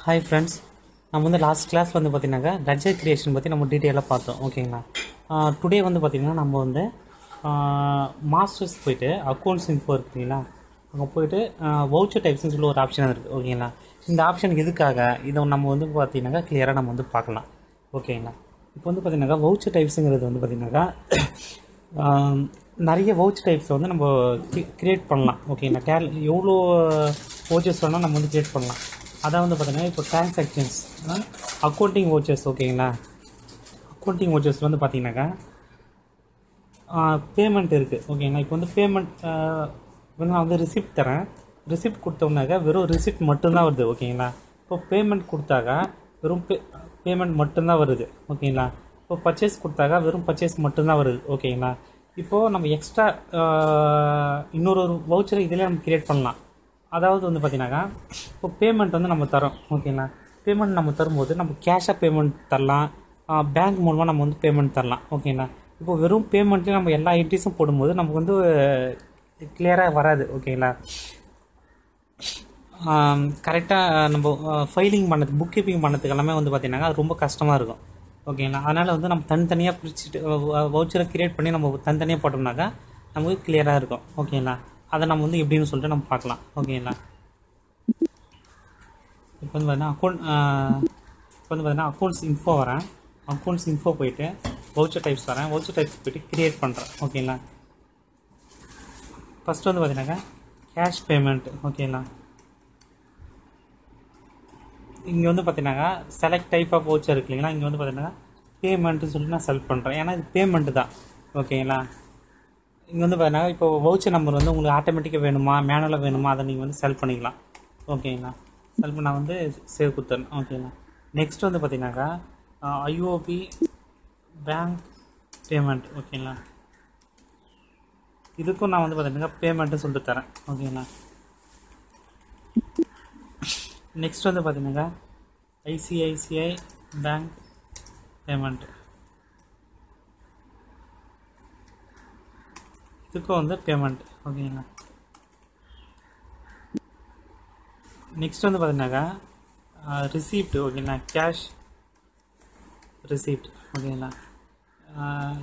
Hi friends நம்ம வந்து last class வந்து பார்த்திங்கனாக்கா லெட்ஜர் கிரியேஷன் பற்றி நம்ம டீட்டெயிலாக பார்த்தோம் ஓகேங்களா டுடே வந்து பார்த்திங்கன்னா நம்ம வந்து மாஸ்டர்ஸ் போயிட்டு அக்கௌண்ட்ஸ் இன்ஃபோ இருக்குங்களா அங்கே போயிட்டு வவுச்சர் டைப்ஸ்னு சொல்லி ஒரு ஆப்ஷன் இருக்குது ஓகேங்களா இந்த ஆப்ஷன் எதுக்காக? இதை நம்ம வந்து பார்த்திங்கனாக்கா கிளியராக நம்ம வந்து பார்க்கலாம் ஓகேங்களா இப்போ வந்து பார்த்திங்கனாக்கா வவுச்சர் டைப்ஸுங்கிறது வந்து பார்த்திங்கனாக்கா நிறைய வவுச் டைப்ஸை வந்து நம்ம கிரியேட் பண்ணலாம் ஓகேங்களா கேல் எவ்வளோ வவுச்சர்ஸ் வேணால் நம்ம வந்து கிரியேட் பண்ணலாம். அதான் வந்து பார்த்தீங்கன்னா இப்போ டிரான்சாக்ஷன்ஸ் அக்கௌண்டிங் வோச்சர்ஸ் ஓகேங்களா அக்கௌண்டிங் ஓச்சர்ஸ் வந்து பார்த்தீங்கன்னாக்கா பேமெண்ட் இருக்குது ஓகேங்களா இப்போ வந்து பேமெண்ட் இப்போ நான் வந்து ரிசிப்ட் தரேன். ரிசிப்ட் கொடுத்தோம்னாக்கா வெறும் ரிசிப்ட் மட்டும்தான் வருது ஓகேங்களா இப்போ பேமெண்ட் கொடுத்தாக்கா வெறும் பே பேமெண்ட் மட்டும்தான் வருது ஓகேங்களா இப்போ பர்ச்சேஸ் கொடுத்தாக்கா வெறும் பர்ச்சேஸ் மட்டும்தான் வருது ஓகேங்களா இப்போது நம்ம எக்ஸ்ட்ரா இன்னொரு ஒரு வவுச்சரை இதில் நம்ம கிரியேட் பண்ணலாம். அதாவது வந்து பார்த்தீங்கன்னாக்கா இப்போ பேமெண்ட் வந்து நம்ம தரோம் ஓகேங்களா பேமெண்ட் நம்ம தரும்போது நம்ம கேஷாக பேமெண்ட் தரலாம். பேங்க் மூலமாக நம்ம வந்து பேமெண்ட் தரலாம் ஓகேங்களா இப்போ வெறும் பேமெண்ட்லேயே நம்ம எல்லா ஐடிஸும் போடும்போது நமக்கு வந்து கிளியராக வராது ஓகேங்களா கரெக்டாக நம்ம ஃபைலிங் பண்ணது புக் கீப்பிங் பண்ணதுக்கு எல்லாமே வந்து பார்த்திங்கன்னா அது ரொம்ப கஷ்டமாக இருக்கும் ஓகேங்களா அதனால் வந்து நம்ம தனித்தனியாக பிரிச்சுட்டு வவுச்சரை க்ரியேட் பண்ணி நம்ம தனித்தனியாக போட்டோம்னாக்கா நமக்கு கிளியராக இருக்கும் ஓகேங்களா அதை நம்ம வந்து எப்படின்னு சொல்லிட்டு நம்ம பார்க்கலாம். ஓகேங்களா? இப்போ வந்து பார்த்தீங்கன்னா அக்கௌண்ட் இப்போ வந்து பார்த்தீங்கன்னா அக்கௌண்ட்ஸ் இன்ஃபோ வரேன். அக்கௌண்ட்ஸ் இன்ஃபோ போயிட்டு வவுச்சர் டைப்ஸ் வரேன். வவுச்சர் டைப்ஸ் போயிட்டு கிரியேட் பண்ணுறேன் ஓகேங்களா? ஃபஸ்ட்டு வந்து பார்த்தீங்கன்னாக்கா கேஷ் பேமெண்ட் ஓகேங்களா? இங்கே வந்து பார்த்தீங்கன்னாக்கா செலக்ட் டைப் ஆஃப் வவுச்சர் இருக்கு இல்லைங்களா? இங்கே வந்து பார்த்தீங்கன்னா பேமெண்ட்டுன்னு சொல்லிட்டு நான் செலக்ட் பண்ணுறேன் ஏன்னா இது பேமெண்ட்டு தான். ஓகேங்களா? இங்கே வந்து பார்த்தீங்கன்னா இப்போ வவுச்சர் நம்பர் வந்து உங்களுக்கு ஆட்டோமேட்டிக்காக வேணுமா? மேனுவலாக வேணுமா? அதை நீங்கள் வந்து செல் பண்ணிக்கலாம். ஓகேங்களா செல் பண்ண வந்து சேவ் கொடுத்துறேன். ஓகேங்களா நெக்ஸ்ட் வந்து பார்த்தீங்கன்னாக்கா ஐஓபி பேங்க் பேமெண்ட் ஓகேங்களா இதுக்கும் நான் வந்து பார்த்தீங்கன்னா பேமெண்ட்டு சொல்லிட்டு தரேன். ஓகேங்களா நெக்ஸ்ட் வந்து பார்த்தீங்கன்னாக்கா ஐசிஐசிஐ பேங்க் பேமெண்ட்டு இதுக்கும் வந்து பேமெண்ட் ஓகேங்களா நெக்ஸ்ட் வந்து பார்த்தீங்கன்னாக்கா ரிசீப்ட் ஓகேங்களா கேஷ் ரிசீப்ட் ஓகேங்களா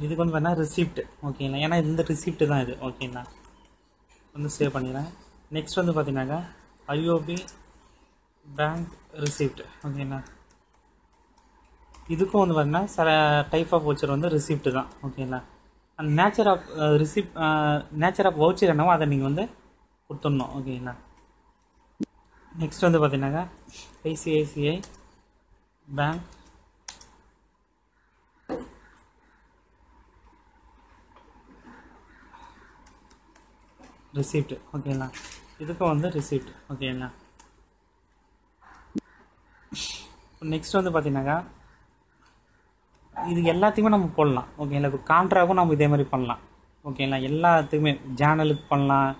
இதுக்கு வந்து பார்த்தீங்கன்னா ரிசீப்ட் ஓகேங்களா ஏன்னா இந்த ரிசீப்ட் தான் இது ஓகேங்களா வந்து சேவ் பண்ணிடுறேன் நெக்ஸ்ட் வந்து பார்த்தீங்கன்னாக்கா ஐஓபி பேங்க் ரிசீப்ட் ஓகேங்களா இதுக்கும் வந்து பார்த்தீங்கன்னா சில டைப் ஆஃப் வச்சர் வந்து ரிசிப்ட் தான் ஓகேங்களா அந்த nature of receipt nature of voucher என்னவோ அதை நீங்கள் வந்து கொடுத்துடணும். ஓகேங்களா நெக்ஸ்ட் வந்து பார்த்தீங்கன்னாக்கா ஐசிஐசிஐ பேங்க் ரிசிப்ட் ஓகேங்களா இதுக்கும் வந்து ரிசிப்ட் ஓகேங்களா நெக்ஸ்ட் வந்து பார்த்தீங்கன்னாக்கா இது எல்லாத்தையுமே நம்ம போடலாம். ஓகேங்களா இப்போ கான்ட்ராக்கும் நம்ம இதே மாதிரி பண்ணலாம். ஓகேங்களா எல்லாத்துக்குமே ஜேனலுக்கு பண்ணலாம்.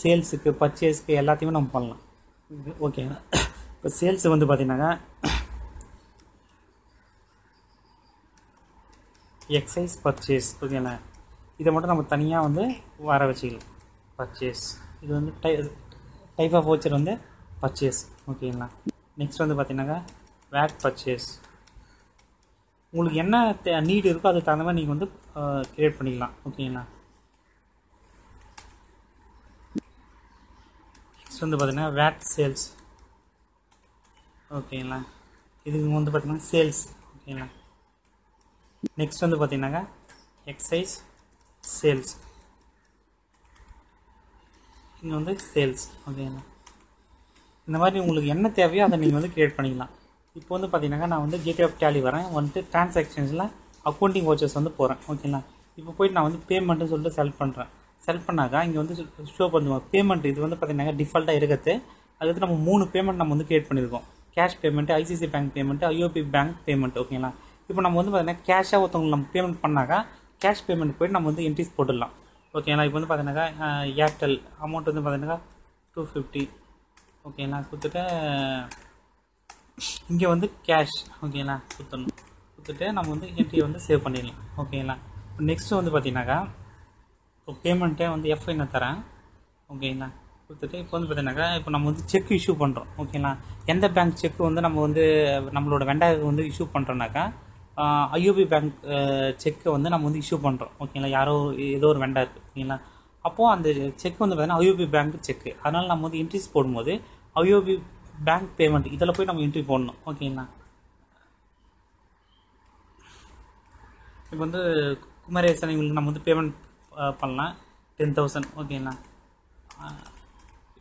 சேல்ஸுக்கு பர்ச்சேஸ்க்கு எல்லாத்தையுமே நம்ம பண்ணலாம். ஓகேங்களா இப்போ சேல்ஸ் வந்து பார்த்தீங்கன்னாக்கா எக்ஸைஸ் பர்ச்சேஸ் ஓகேங்களா இதை மட்டும் நம்ம தனியாக வந்து வர வச்சுக்கலாம். பர்ச்சேஸ் இது வந்து டை டைப் ஆஃப் ஓச்சர் வந்து பர்ச்சேஸ் ஓகேங்களா நெக்ஸ்ட் வந்து பார்த்தீங்கன்னாக்கா வேட் பர்ச்சேஸ் உங்களுக்கு என்ன நீட் இருக்கோ அதுக்கு தகுந்த மாதிரி நீங்கள் வந்து க்ரியேட் பண்ணிக்கலாம். ஓகேங்களா? நெக்ஸ்ட் வந்து பார்த்தீங்கன்னா வேட் சேல்ஸ் ஓகேங்களா? இதுக்கு வந்து பார்த்தீங்கன்னா சேல்ஸ் ஓகேங்களா? நெக்ஸ்ட் வந்து பார்த்தீங்கன்னாக்கா எக்ஸைஸ் சேல்ஸ் இங்கே வந்து சேல்ஸ் ஓகேங்களா? இந்த மாதிரி உங்களுக்கு என்ன தேவையோ அதை நீங்கள் வந்து க்ரியேட் பண்ணிக்கலாம். இப்போ வந்து பார்த்தீங்கன்னா நான் வந்து கேட் ஆஃப் டேலி வரேன். வந்துட்டு டிரான்சாக்ஷன்ஸில் அக்கௌண்டிங் வவுச்சர்ஸ் வந்து போகிறேன் ஓகேங்களா இப்போ போயிட்டு நான் வந்து பேமெண்ட்டு சொல்லிட்டு செலக்ட் பண்ணுறேன் செலக்ட் பண்ணாக்கா இங்கே வந்து ஷோ பண்ணுவோம். பேமெண்ட் இது வந்து பார்த்தீங்கன்னா டிஃபால்ட்டாக இருக்கிறது. அதுக்கு நம்ம மூணு பேமெண்ட் நம்ம வந்து க்ரியேட் பண்ணியிருக்கோம் cash payment ICC bank payment IOB bank payment ஓகேங்களா இப்போ நம்ம வந்து பார்த்தீங்கன்னா கேஷாக ஒருத்தவங்களுக்கு நம்ம பேமெண்ட் பண்ணாக்கா கேஷ் பேமெண்ட் போயிட்டு நம்ம வந்து என்ட்ரிஸ் போட்டுடலாம். ஓகேங்களா இப்போ வந்து பார்த்தீங்கன்னாக்கா ஏர்டெல் அமௌண்ட் வந்து பார்த்தீங்கன்னா டூ ஃபிஃப்டி ஓகேங்களா கொடுத்துட்டு இங்கே வந்து கேஷ் ஓகேங்களா கொடுத்துடணும். கொடுத்துட்டு நம்ம வந்து என்ட்ரியை வந்து சேவ் பண்ணிடலாம். ஓகேங்களா இப்போ நெக்ஸ்ட்டு வந்து பார்த்தீங்கன்னாக்கா இப்போ பேமெண்ட்டே வந்து எஃப்ஐ நான் தரேன். ஓகேங்களா கொடுத்துட்டு இப்போ வந்து பார்த்தீங்கன்னாக்கா இப்போ நம்ம வந்து செக் இஷ்யூ பண்ணுறோம் ஓகேங்களா எந்த பேங்க் செக் வந்து நம்ம வந்து நம்மளோட வெண்டாருக்கு வந்து இஷ்யூ பண்ணுறோன்னாக்கா ஐயோபி பேங்க் செக்கை வந்து நம்ம வந்து இஷ்யூ பண்ணுறோம் ஓகேங்களா யாரோ ஏதோ ஒரு வெண்டா இருக்குது ஓகேங்களா அப்போது அந்த செக் வந்து பார்த்தீங்கன்னா ஐஓபி பேங்க் செக்கு அதனால் நம்ம வந்து இன்ட்ரெஸ்ட் போடும்போது ஐஓபி பேங்க் பேமெண்ட் இதில் போய் நம்ம என்ட்ரி போடணும். ஓகேங்களா இப்போ வந்து குமரேசன் இவங்களுக்கு நம்ம வந்து பேமெண்ட் பண்ணலாம். டென் தௌசண்ட் ஓகேங்களா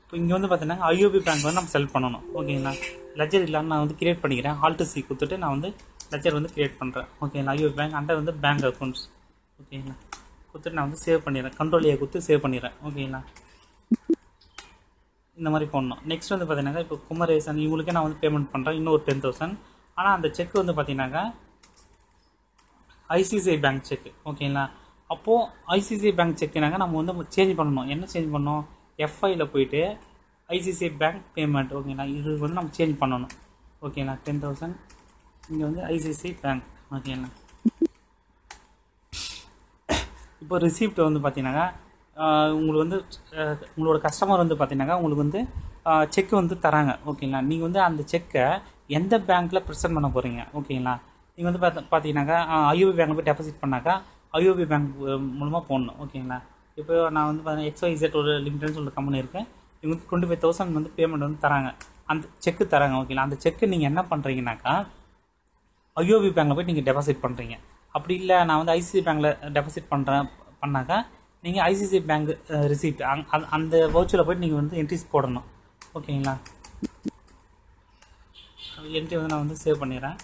இப்போ இங்கே வந்து பார்த்தீங்கன்னா ஐஓபி பேங்க் வந்து நம்ம செல் பண்ணணும். ஓகேங்களா லெஜர் இல்லாமல் நான் வந்து கிரியேட் பண்ணிக்கிறேன். ஆல்ட்டு சி கொடுத்துட்டு நான் வந்து லெஜர் வந்து கிரியேட் பண்ணுறேன் ஓகேங்களா ஐஓபி பேங்க் அண்டர் வந்து பேங்க் அக்கௌண்ட்ஸ் ஓகேங்களா கொடுத்துட்டு நான் வந்து சேவ் பண்ணிடுறேன். கண்ட்ரோல் ஏ கொடுத்து சேவ் பண்ணிடுறேன். ஓகேங்களா இந்த மாதிரி பண்ணணும் நெக்ஸ்ட் வந்து பார்த்தீங்கன்னா இப்போ குமரேசன் இவங்களுக்கே நான் வந்து பேமெண்ட் பண்ணுறேன் இன்னொரு டென் தௌசண்ட் ஆனால் அந்த செக் வந்து பார்த்தீங்கன்னாக்கா ஐசிசிஐ பேங்க் செக் ஓகேங்களா அப்போது ஐசிசிஐ பேங்க் செக்குனாக்க நம்ம வந்து சேஞ்ச் பண்ணணும். என்ன சேஞ்ச் பண்ணணும்? எஃப்ஐயில் போயிட்டு ஐசிசிஐ பேங்க் பேமெண்ட் ஓகேங்களா இது வந்து நம்ம சேஞ்ச் பண்ணணும். ஓகேங்களா டென் தௌசண்ட் இங்கே வந்து ஐசிசிஐ பேங்க் ஓகேங்களா இப்போ ரிசிப்ட் வந்து பார்த்தீங்கன்னாக்கா உங்களுக்கு வந்து உங்களோட கஸ்டமர் வந்து பார்த்தீங்கன்னாக்கா உங்களுக்கு வந்து செக் வந்து தராங்க. ஓகேங்களா? நீங்கள் வந்து அந்த செக்கை எந்த பேங்க்கில் ப்ரெசென்ட் பண்ண போகிறீங்க ஓகேங்களா? நீங்கள் வந்து பார்த்து பார்த்தீங்கன்னாக்கா ஐஓபி பேங்க்கில் போய் டெபாசிட் பண்ணாக்கா ஐஓபி பேங்க் மூலமாக போடணும். ஓகேங்களா? இப்போ நான் வந்து பார்த்தீங்கன்னா எக்ஸ்ஒய்செட் ஒரு லிமிடெட்னு சொல்லிட்டு கம்பெனி இருக்கேன் இவங்க வந்து டுவெண்ட்டி ஃபைவ் தௌசண்ட் வந்து பேமெண்ட் வந்து தராங்க. அந்த செக்கு தராங்க ஓகேங்களா? அந்த செக்கு நீங்கள் என்ன பண்ணுறீங்கனாக்கா ஐஓபி பேங்க்கில் போய் நீங்கள் டெபாசிட் பண்ணுறீங்க அப்படி இல்லை நான் வந்து ஐசிசி பேங்க்கில் டெபாசிட் பண்ணுறேன் பண்ணாக்கா நீங்கள் ஐசிசி பேங்க் ரிசிப்ட் அந்த வவுச்சரில் போய்ட்டு நீங்கள் வந்து என்ட்ரிஸ் போடணும். ஓகேங்களா? என்ட்ரி வந்து நான் வந்து சேவ் பண்ணிடுறேன்.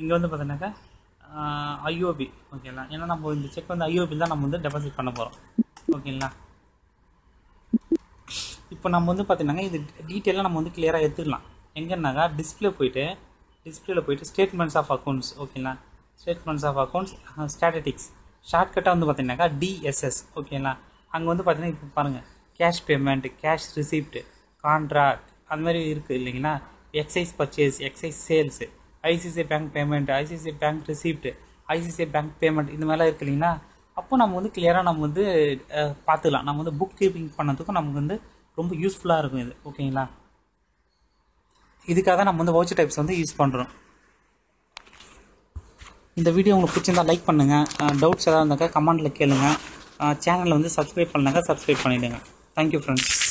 இங்கே வந்து பார்த்தீங்கன்னாக்கா ஐஓபி uh, ஓகேங்களா? ஏன்னா நம்ம இந்த செக் வந்து ஐஓபி தான் நம்ம வந்து டெபாசிட் பண்ண போகிறோம் ஓகேங்களா? இப்போ நம்ம வந்து பார்த்தீங்கன்னாக்கா இது டீட்டெயிலாக நம்ம வந்து கிளியராக எடுத்துக்கலாம் எங்கன்னாக்கா டிஸ்பிளே போயிட்டு டிஸ்பிளேல போயிட்டு ஸ்டேட்மெண்ட்ஸ் ஆஃப் அக்கௌண்ட்ஸ் ஓகேங்களா? ஸ்டேட்மெண்ட்ஸ் ஆஃப் அக்கௌண்ட்ஸ் ஸ்டாட்டிக்ஸ் ஷார்ட்கட்டாக வந்து பார்த்தீங்கன்னாக்கா டிஎஸ்எஸ் ஓகேங்களா அங்கே வந்து பார்த்தீங்கன்னா இப்போ பாருங்கள் cash payment cash receipt contract அது மாதிரி இருக்குது இல்லைங்களா? Excise purchase excise sales ICICI bank payment ICICI bank receipt ICICI bank payment இந்த மாதிரிலாம் இருக்குது இல்லைங்களா? அப்போ நம்ம வந்து கிளியராக நம்ம வந்து பார்த்துக்கலாம் நம்ம வந்து புக் கீப்பிங் பண்ணதுக்கும் நமக்கு வந்து ரொம்ப யூஸ்ஃபுல்லாக இருக்கும் இது ஓகேங்களா இதுக்காக நம்ம வந்து வவுச்சர் டைப்ஸ் வந்து யூஸ் பண்ணுறோம் இந்த வீடியோ உங்களுக்கு பிடிச்சிருந்தா லைக் பண்ணுங்கள் டவுட்ஸ் ஏதாவது இருந்தாக்கா கமெண்ட்டில் கேளுங்கள் சேனலில் வந்து சப்ஸ்கிரைப் பண்ணாக்கா சப்ஸ்கிரைப் பண்ணிவிடுங்க தேங்க்யூ ஃப்ரெண்ட்ஸ்